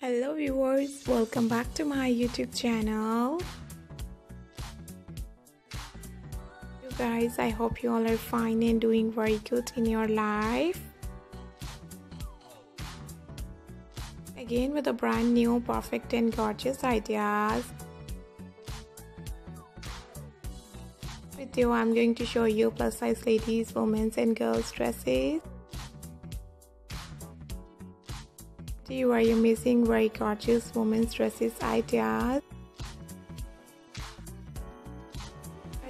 Hello viewers, welcome back to my YouTube channel. You guys, I hope you all are fine and doing very good in your life. Again with a brand new perfect and gorgeous ideas. Video I'm going to show you plus size ladies, women's and girls dresses. You are missing very gorgeous women's dresses ideas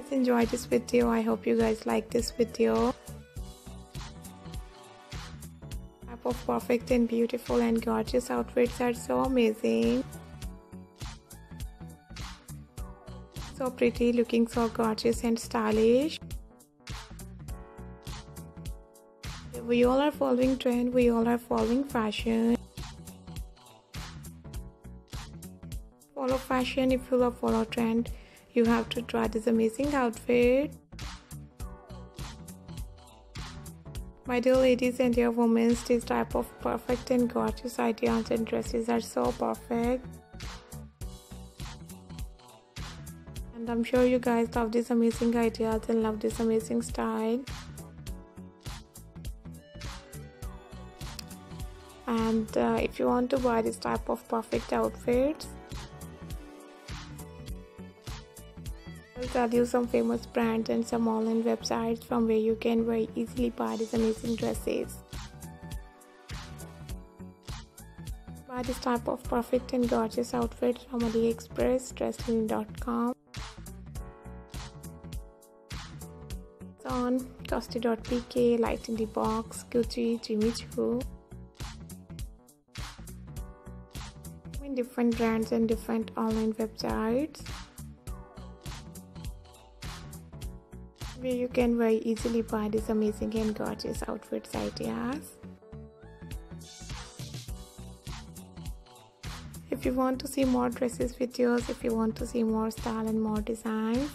guys enjoy this video. I hope you guys like this video. Type of perfect and beautiful and gorgeous outfits are so amazing. So pretty looking so gorgeous and stylish. We all are following trend we all are following fashion follow fashion if you love follow trend you have to try this amazing outfit. My dear ladies and dear women this type of perfect and gorgeous ideas and dresses are so perfect. And i'm sure you guys love these amazing ideas and love this amazing style. And uh, if you want to buy this type of perfect outfits I'll tell you some famous brands and some online websites from where you can very easily buy these amazing dresses. Buy this type of perfect and gorgeous outfit from AliExpress, Dressling.com, on Costi.pk, Light in the Box, Gucci, Jimmy Choo. different brands and different online websites. Where you can very easily buy these amazing and gorgeous outfits ideas. If you want to see more dresses videos, if you want to see more style and more designs,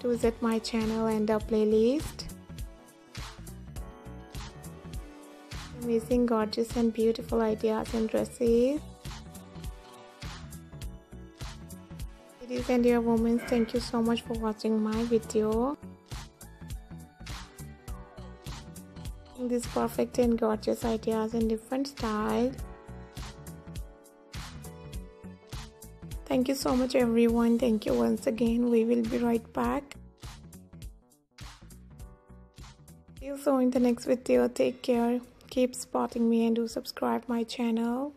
to visit my channel and the playlist. Amazing, gorgeous and beautiful ideas and dresses. Ladies and dear women thank you so much for watching my video. These perfect and gorgeous ideas in different styles thank you so much everyone. Thank you once again. We will be right back. See you soon in the next video. Take care. Keep spotting me and do subscribe my channel